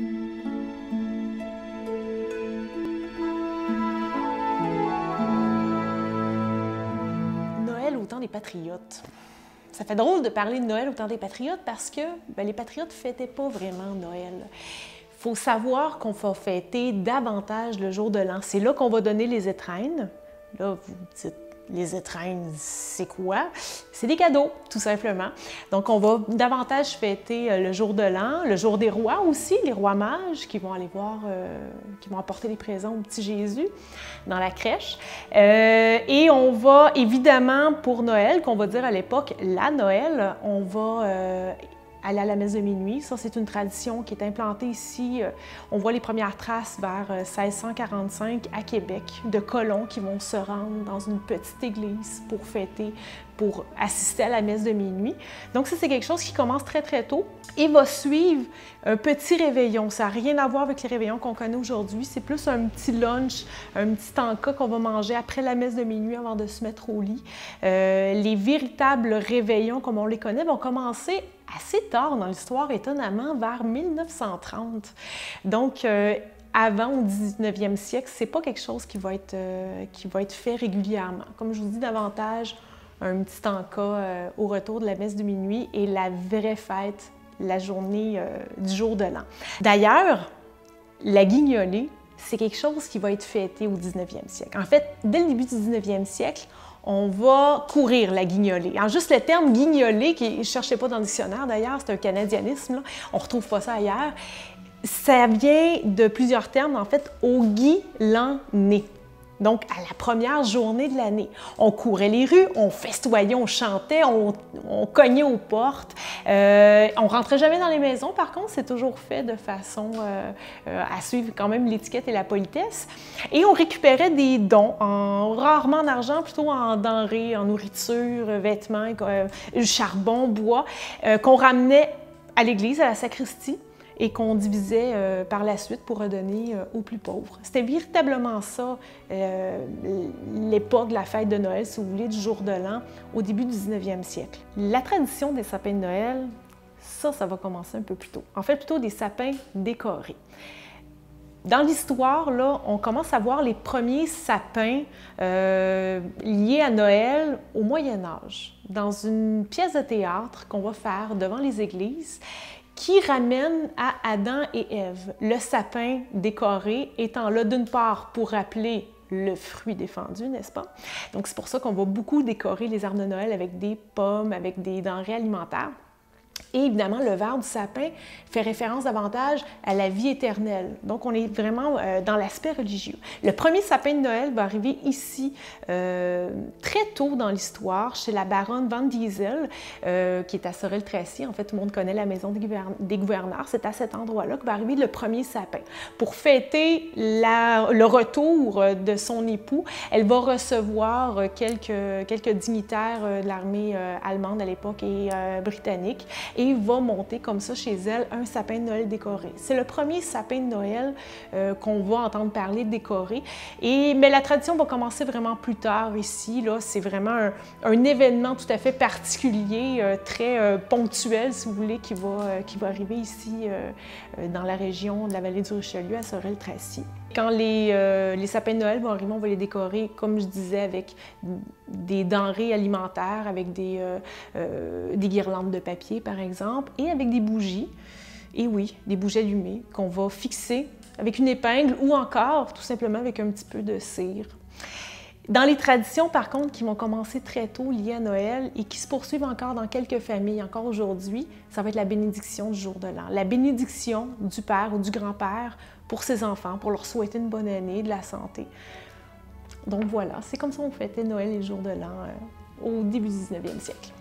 Noël au temps des patriotes. Ça fait drôle de parler de Noël au temps des patriotes parce que ben, les patriotes ne fêtaient pas vraiment Noël. Il faut savoir qu'on va fêter davantage le jour de l'an. C'est là qu'on va donner les étrennes. Là, vous dites, les étrennes, c'est quoi? C'est des cadeaux, tout simplement. Donc, on va davantage fêter euh, le jour de l'an, le jour des rois aussi, les rois mages qui vont aller voir, euh, qui vont apporter des présents au petit Jésus dans la crèche. Euh, et on va évidemment, pour Noël, qu'on va dire à l'époque la Noël, on va aller à la messe de minuit. Ça, c'est une tradition qui est implantée ici. Euh, on voit les premières traces vers 1645 euh, à Québec de colons qui vont se rendre dans une petite église pour fêter, pour assister à la messe de minuit. Donc ça, c'est quelque chose qui commence très, très tôt et va suivre un petit réveillon. Ça n'a rien à voir avec les réveillons qu'on connaît aujourd'hui. C'est plus un petit lunch, un petit encas qu'on va manger après la messe de minuit avant de se mettre au lit. Euh, les véritables réveillons, comme on les connaît, vont commencer assez tard dans l'histoire, étonnamment, vers 1930. Donc, euh, avant au 19e siècle, c'est pas quelque chose qui va, être, euh, qui va être fait régulièrement. Comme je vous dis, davantage un petit encas euh, au retour de la messe de minuit et la vraie fête, la journée du jour de l'an. D'ailleurs, la guignolée, c'est quelque chose qui va être fêté au 19e siècle. En fait, dès le début du 19e siècle, on va courir la guignolée. En juste le terme guignolée, qui ne cherchait pas dans le dictionnaire d'ailleurs, c'est un canadianisme, on ne retrouve pas ça ailleurs. Ça vient de plusieurs termes, en fait, au gui né donc à la première journée de l'année. On courait les rues, on festoyait, on chantait, on, cognait aux portes. Euh, on rentrait jamais dans les maisons, par contre, c'est toujours fait de façon euh, euh, à suivre quand même l'étiquette et la politesse. Et on récupérait des dons, en, rarement en argent, plutôt en denrées, en nourriture, vêtements, charbon, bois, qu'on ramenait à l'église, à la sacristie et qu'on divisait euh, par la suite pour redonner euh, aux plus pauvres. C'était véritablement ça, euh, l'époque de la fête de Noël, si vous voulez, du jour de l'an, au début du 19e siècle. La tradition des sapins de Noël, ça, ça va commencer un peu plus tôt. En fait, plutôt des sapins décorés. Dans l'histoire, là, on commence à voir les premiers sapins liés à Noël au Moyen Âge, dans une pièce de théâtre qu'on va faire devant les églises qui ramène à Adam et Ève, le sapin décoré étant là d'une part pour rappeler le fruit défendu, n'est-ce pas? Donc c'est pour ça qu'on va beaucoup décorer les arbres de Noël avec des pommes, avec des denrées alimentaires. Et évidemment, le verre du sapin fait référence davantage à la vie éternelle. Donc, on est vraiment euh, dans l'aspect religieux. Le premier sapin de Noël va arriver ici euh, très tôt dans l'histoire, chez la baronne Van Diesel, euh, qui est à Sorel-Tracy. En fait, tout le monde connaît la maison des, gouverneurs. C'est à cet endroit-là que va arriver le premier sapin. Pour fêter le retour de son époux, elle va recevoir quelques, quelques dignitaires de l'armée allemande à l'époque et britannique et va monter comme ça chez elle un sapin de Noël décoré. C'est le premier sapin de Noël euh, qu'on va entendre parler décoré. Et, mais la tradition va commencer vraiment plus tard ici. Là, c'est vraiment un, événement tout à fait particulier, euh, très euh, ponctuel, si vous voulez, qui va, qui va arriver ici dans la région de la vallée du Richelieu, à Sorel-Tracy. Quand les, les, sapins de Noël vont arriver, on va les décorer, comme je disais, avec des denrées alimentaires, avec des, des guirlandes de papier, par exemple, et avec des bougies. Et oui, des bougies allumées qu'on va fixer avec une épingle ou encore tout simplement avec un petit peu de cire. Dans les traditions, par contre, qui vont commencer très tôt liées à Noël et qui se poursuivent encore dans quelques familles, encore aujourd'hui, ça va être la bénédiction du jour de l'an. La bénédiction du père ou du grand-père pour ses enfants, pour leur souhaiter une bonne année, de la santé. Donc voilà, c'est comme ça qu'on fêtait Noël et le jour de l'an euh, au début du 19e siècle.